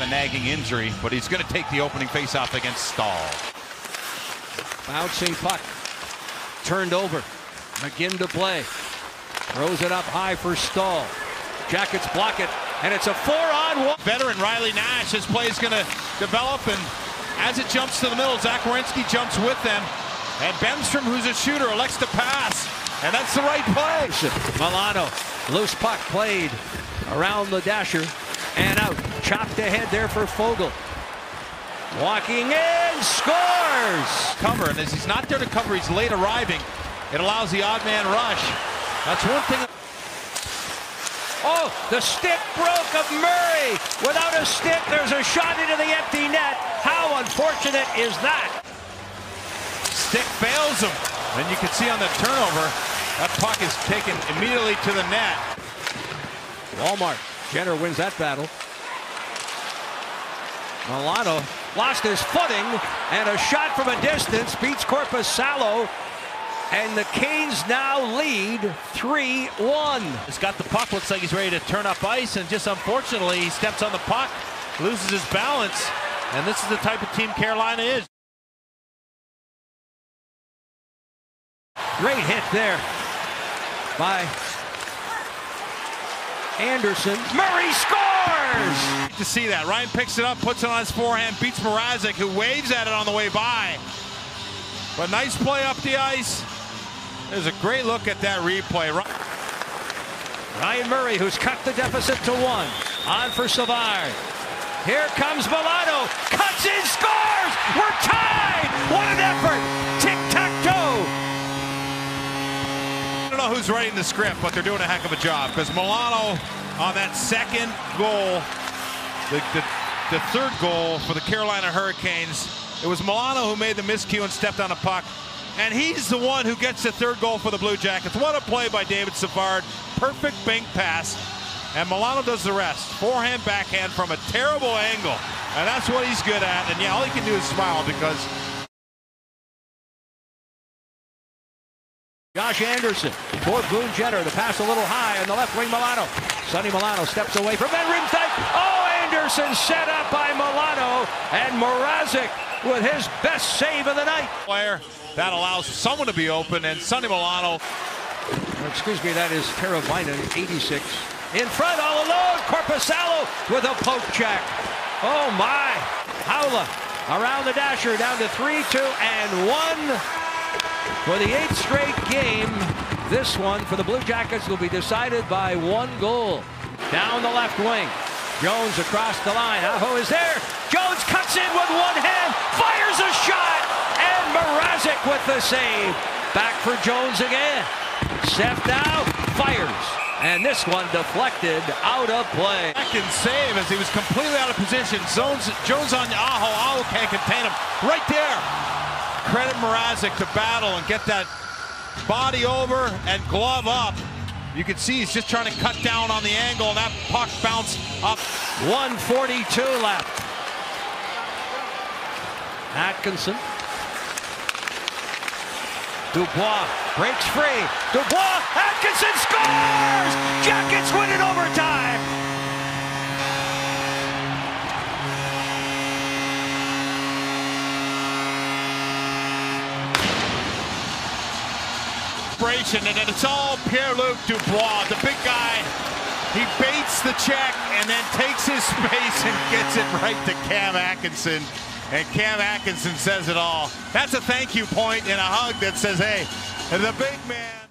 A nagging injury, but he's going to take the opening faceoff against Staal. Bouncing puck. Turned over. McGinn to play. Throws it up high for Staal. Jackets block it, and it's a four-on one. Veteran Riley Nash, his play is going to develop, and as it jumps to the middle, Zach Werenski jumps with them. And Bemstrom, who's a shooter, elects to pass. And that's the right play. Milano, loose puck played around the dasher and out. Chopped ahead there for Foegele. Walking in, scores! Cover, and as he's not there to cover, he's late arriving. It allows the odd man rush. That's one thing. Oh, the stick broke of Murray. Without a stick, there's a shot into the empty net. How unfortunate is that? Stick fails him. And you can see on the turnover, that puck is taken immediately to the net. Wallmark. Jenner wins that battle. Milano lost his footing, and a shot from a distance beats Korpisalo. And the Canes now lead 3-1. He's got the puck, looks like he's ready to turn up ice, and just unfortunately, he steps on the puck, loses his balance, and this is the type of team Carolina is. Great hit there by Anderson. Murray scores! To see that. Ryan picks it up, puts it on his forehand, beats Mrazek, who waves at it on the way by. But nice play up the ice. There's a great look at that replay. Ryan Murray, who's cut the deficit to one. On for Savard. Here comes Milano. Cuts in, scores! We're tied! What an effort! Know who's writing the script, but they're doing a heck of a job because Milano on that second goal, the, the, the third goal for the Carolina Hurricanes, it was Milano who made the miscue and stepped on a puck. And he's the one who gets the third goal for the Blue Jackets. What a play by David Savard. Perfect bank pass. And Milano does the rest. Forehand, backhand from a terrible angle. And that's what he's good at. And yeah, all he can do is smile because Josh Anderson for Boone Jenner. The pass a little high on the left wing, Milano. Sonny Milano steps away from Van Riemsdyk. Oh, Anderson set up by Milano. And Mrazek with his best save of the night. Player that allows someone to be open, and Sonny Milano. Oh, excuse me, that is Teravainen, 86. In front, all alone, Korpisalo with a poke check. Oh my! Haula around the dasher, down to 3-2 and 1 for the eighth straight game. This one for the Blue Jackets will be decided by one goal. Down the left wing. Jones across the line. Aho is there. Jones cuts in with one hand, fires a shot, and Mrazek with the save. Back for Jones again. Stepped out, fires. And this one deflected out of play. And save as he was completely out of position. Jones, Jones on Aho. Aho can't contain him. Right there. Credit Mrazek to battle and get that body over and glove up. You can see he's just trying to cut down on the angle, and that puck bounced up. 142 left. Atkinson. Dubois breaks free. Dubois, Atkinson scores! Jackets win in overtime. And then it's all Pierre-Luc Dubois, the big guy. He baits the check and then takes his space and gets it right to Cam Atkinson. And Cam Atkinson says it all. That's a thank you point and a hug that says, hey, the big man.